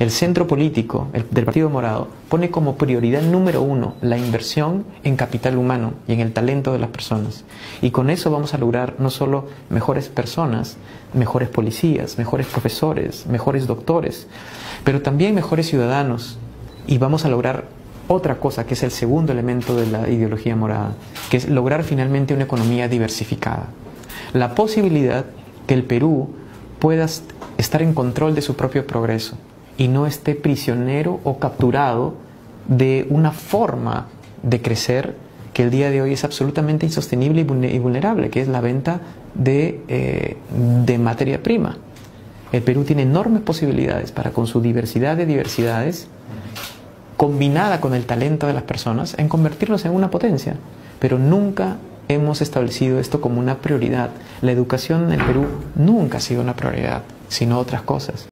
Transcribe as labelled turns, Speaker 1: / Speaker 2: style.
Speaker 1: el centro político del Partido Morado pone como prioridad número uno la inversión en capital humano y en el talento de las personas. Y con eso vamos a lograr no solo mejores personas, mejores policías, mejores profesores, mejores doctores, pero también mejores ciudadanos. Y vamos a lograr otra cosa que es el segundo elemento de la ideología morada, que es lograr finalmente una economía diversificada. La posibilidad que el Perú pueda estar en control de su propio progreso y no esté prisionero o capturado de una forma de crecer que el día de hoy es absolutamente insostenible y vulnerable, que es la venta de, eh, de materia prima. El Perú tiene enormes posibilidades para, con su diversidad de diversidades, combinada con el talento de las personas, en convertirlos en una potencia. Pero nunca hemos establecido esto como una prioridad. La educación en el Perú nunca ha sido una prioridad, sino otras cosas.